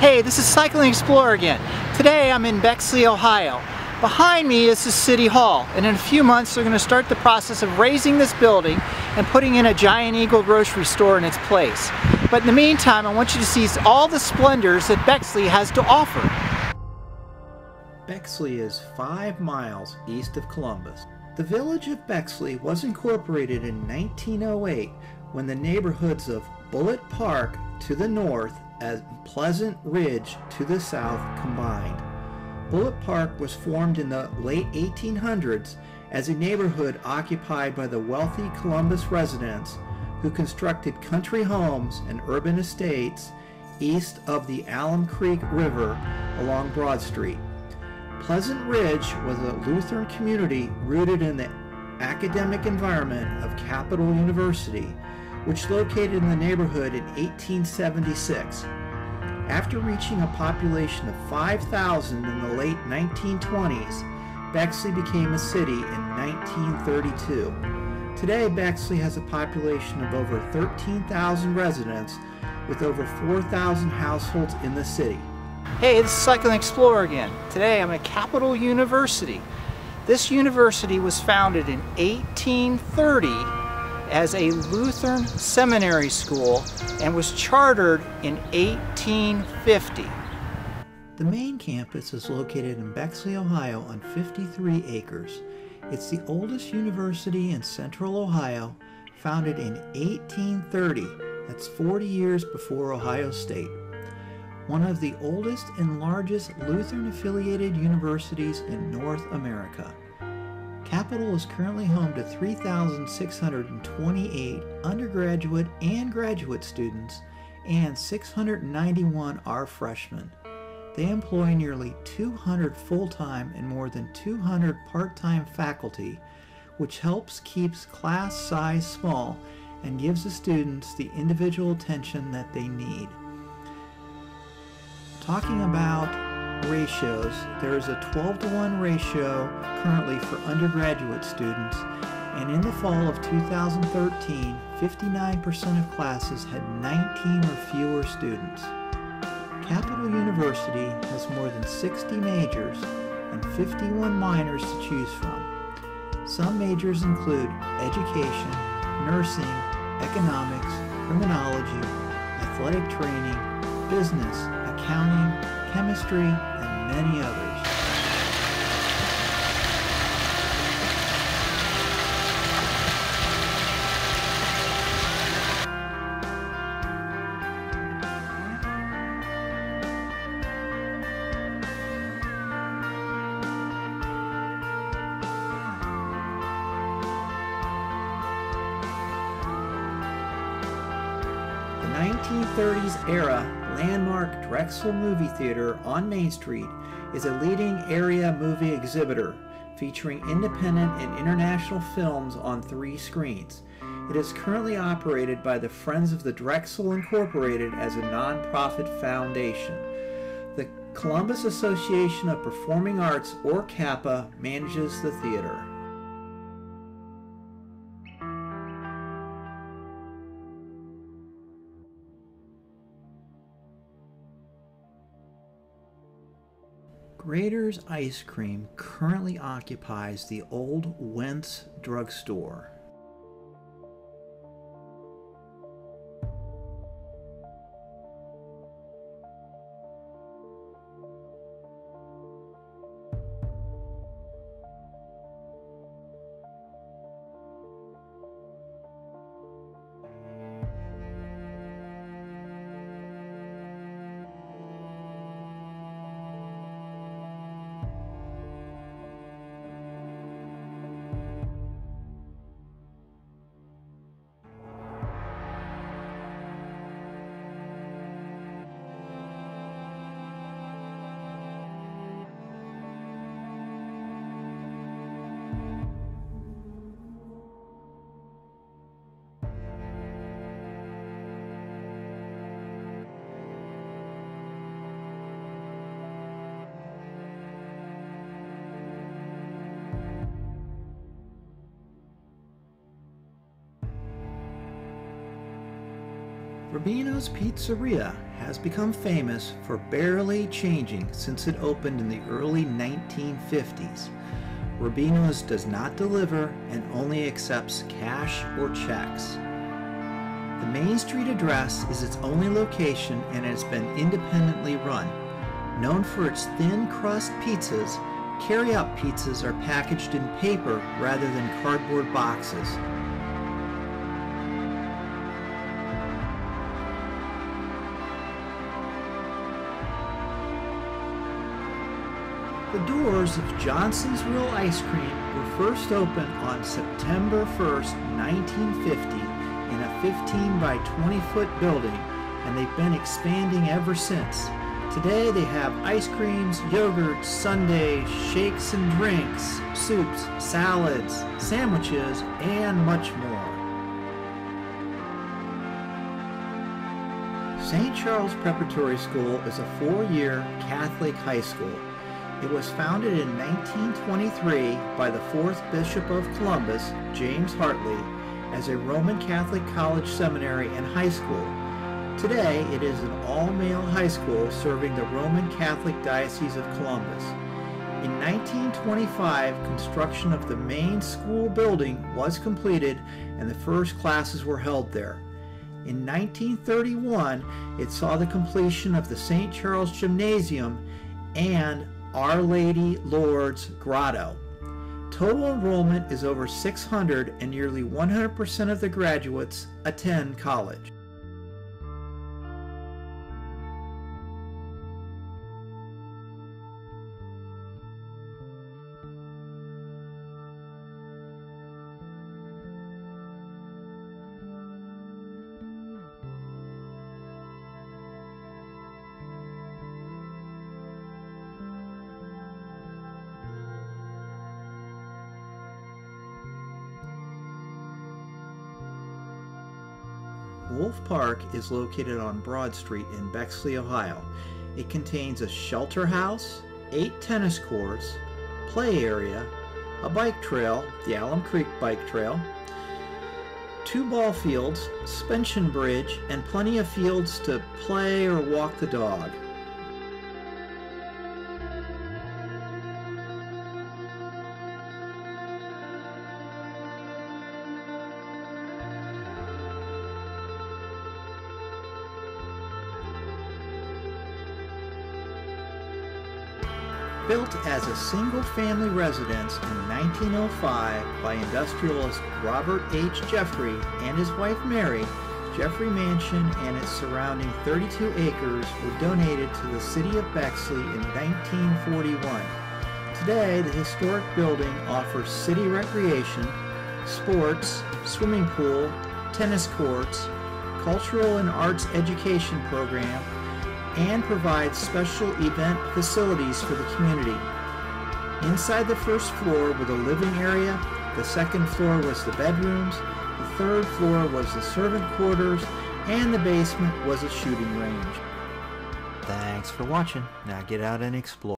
Hey, this is Cycling Explorer again. Today I'm in Bexley, Ohio. Behind me is the City Hall, and in a few months they're going to start the process of razing this building and putting in a Giant Eagle grocery store in its place. But in the meantime, I want you to see all the splendors that Bexley has to offer. Bexley is five miles east of Columbus. The village of Bexley was incorporated in 1908 when the neighborhoods of Bullitt Park to the north and Pleasant Ridge to the south combined. Bullitt Park was formed in the late 1800s as a neighborhood occupied by the wealthy Columbus residents who constructed country homes and urban estates east of the Alum Creek River along Broad Street. Pleasant Ridge was a Lutheran community rooted in the academic environment of Capital University, which located in the neighborhood in 1876. After reaching a population of 5,000 in the late 1920s, Bexley became a city in 1932. Today, Bexley has a population of over 13,000 residents with over 4,000 households in the city. Hey, this is Cycling Explorer again. Today I'm at Capital University. This university was founded in 1830 as a Lutheran seminary school and was chartered in 1850. The main campus is located in Bexley, Ohio on 53 acres. It's the oldest university in central Ohio, founded in 1830. That's 40 years before Ohio State. One of the oldest and largest Lutheran affiliated universities in North America. Capital is currently home to 3,628 undergraduate and graduate students, and 691 are freshmen. They employ nearly 200 full-time and more than 200 part-time faculty, which helps keeps class size small and gives the students the individual attention that they need. Talking about ratios, there is a 12 to 1 ratio currently for undergraduate students, and in the fall of 2013, 59% of classes had 19 or fewer students. Capital University has more than 60 majors and 51 minors to choose from. Some majors include education, nursing, economics, criminology, athletic training, business, accounting, chemistry, and many others. The 1930s era landmark Drexel Movie Theater on Main Street is a leading area movie exhibitor featuring independent and international films on three screens. It is currently operated by the Friends of the Drexel Incorporated as a nonprofit foundation. The Columbus Association of Performing Arts, or CAPA, manages the theater. Graeter's Ice Cream currently occupies the old Wentz drugstore. Rubino's Pizzeria has become famous for barely changing since it opened in the early 1950s. Rubino's does not deliver and only accepts cash or checks. The Main Street address is its only location and has been independently run. Known for its thin crust pizzas, carry-out pizzas are packaged in paper rather than cardboard boxes. The doors of Johnson's Real Ice Cream were first opened on September 1st, 1950 in a 15 by 20 foot building and they've been expanding ever since. Today they have ice creams, yogurts, sundaes, shakes and drinks, soups, salads, sandwiches, and much more. St. Charles Preparatory School is a four-year Catholic high school. It was founded in 1923 by the 4th Bishop of Columbus, James Hartley, as a Roman Catholic college seminary and high school. Today, it is an all-male high school serving the Roman Catholic Diocese of Columbus. In 1925, construction of the main school building was completed and the first classes were held there. In 1931, it saw the completion of the St. Charles Gymnasium and our Lady Lourdes Grotto. Total enrollment is over 600 and nearly 100% of the graduates attend college. Wolfe Park is located on Broad Street in Bexley, Ohio. It contains a shelter house, eight tennis courts, play area, a bike trail, the Alum Creek Bike Trail, two ball fields, suspension bridge, and plenty of fields to play or walk the dog. Built as a single-family residence in 1905 by industrialist Robert H. Jeffrey and his wife Mary, Jeffrey Mansion and its surrounding 32 acres were donated to the city of Bexley in 1941. Today, the historic building offers city recreation, sports, swimming pool, tennis courts, cultural and arts education program, and provides special event facilities for the community. Inside the first floor were the living area, the second floor was the bedrooms, the third floor was the servant quarters, and the basement was a shooting range. Thanks for watching. Now get out and explore.